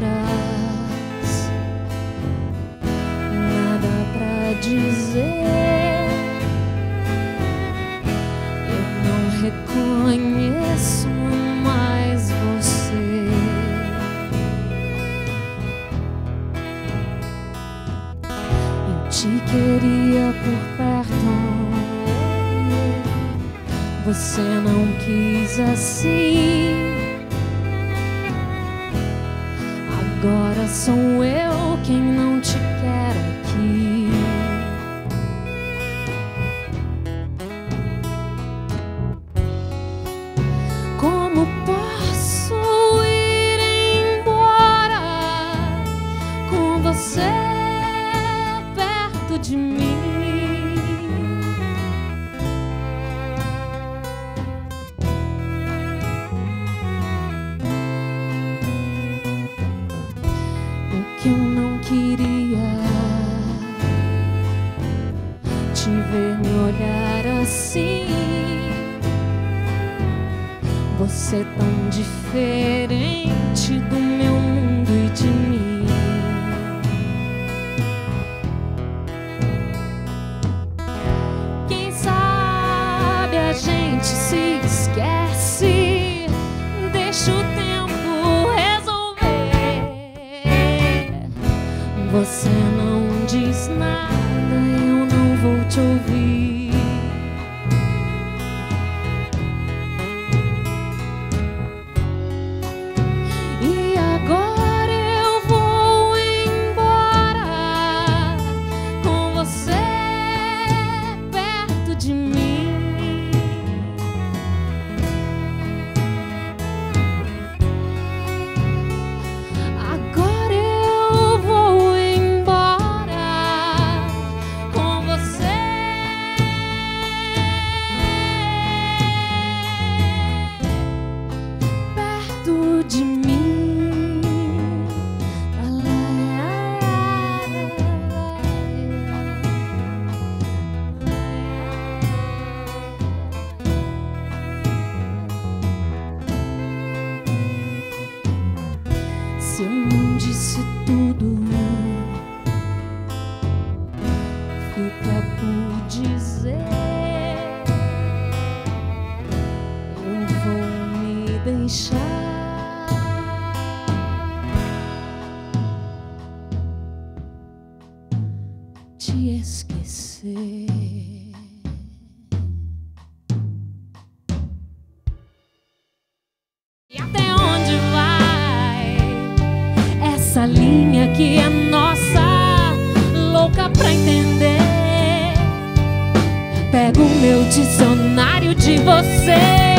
palavras, nada pra dizer. Eu não reconheço mais você. Eu te queria por perto. Você não quis assim. Agora sou eu quem não te quer Você tão diferente do meu mundo e de mim. Quem sabe a gente se esquece, deixa o tempo resolver. Você não diz nada, eu não vou te ouvir. Se eu não disse tudo, fica por dizer. Eu vou me deixar. Te esquecer. Que é nossa, louca pra entender? Pega o meu dicionário de você.